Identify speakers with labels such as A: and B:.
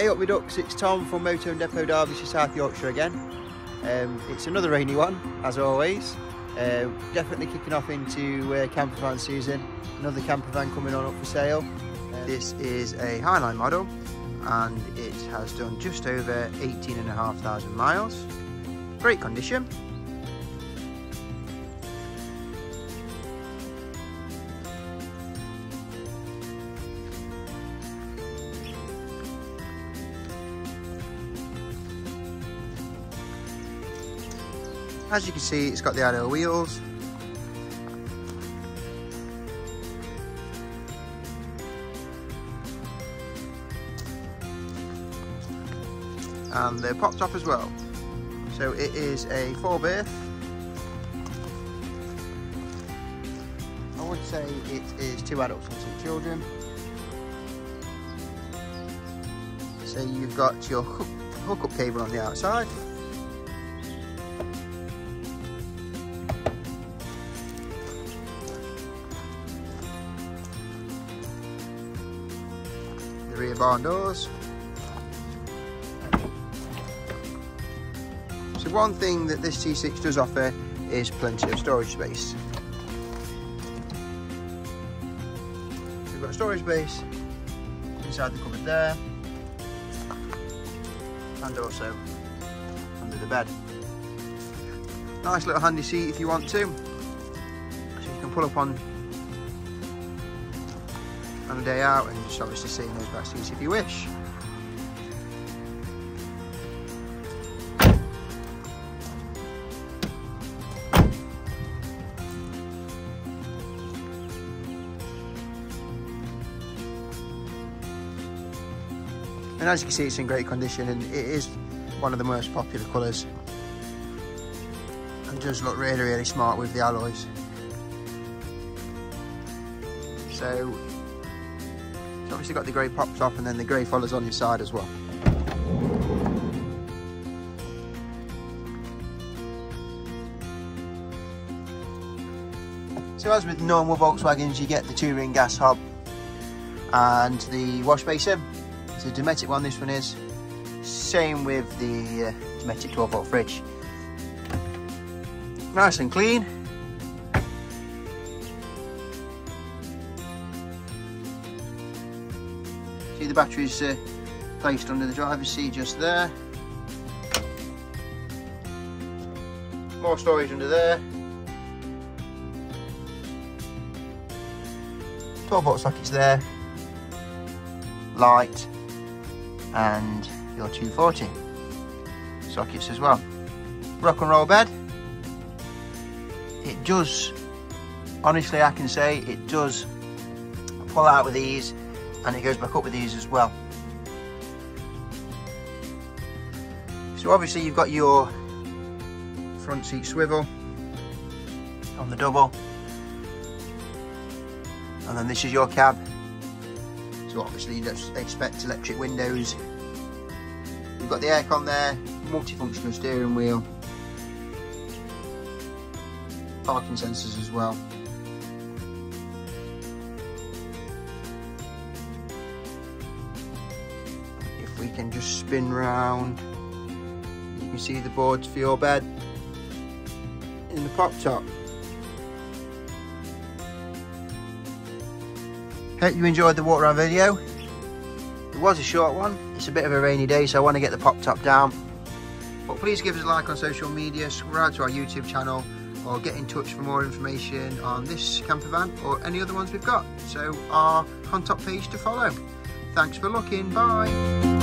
A: Hey up my ducks, it's Tom from Motorhome Depot Derbyshire, South Yorkshire again. Um, it's another rainy one, as always. Uh, definitely kicking off into uh, camper van season. Another camper van coming on up for sale. Uh, this is a Highline model and it has done just over 18,500 miles. Great condition. As you can see, it's got the alloy wheels. And they're popped up as well. So it is a four berth. I would say it is two adults and two children. So you've got your hook, hook up cable on the outside. The rear barn doors. So one thing that this T6 does offer is plenty of storage space. We've got storage space inside the cupboard there and also under the bed. Nice little handy seat if you want to. So you can pull up on on a day out and just obviously seeing those back seats if you wish. And as you can see it's in great condition and it is one of the most popular colours and does look really really smart with the alloys. So obviously got the grey pop top and then the grey follows on your side as well. So as with normal Volkswagens you get the two-ring gas hob and the wash basin. It's a Dometic one this one is. Same with the uh, Dometic 12 volt fridge. Nice and clean. See the batteries uh, placed under the driver's seat just there. More storage under there. 12 volt sockets there. Light and your 240 sockets as well. Rock and roll bed. It does, honestly I can say, it does pull out with ease and it goes back up with these as well. So obviously you've got your front seat swivel on the double. And then this is your cab. So obviously you don't expect electric windows. You've got the aircon there multifunctional steering wheel parking sensors as well can just spin round. You can see the boards for your bed. In the pop top. Hope you enjoyed the walk around video? It was a short one. It's a bit of a rainy day so I want to get the pop top down. But please give us a like on social media subscribe to our YouTube channel or get in touch for more information on this camper van or any other ones we've got. So our contact page to follow. Thanks for looking. Bye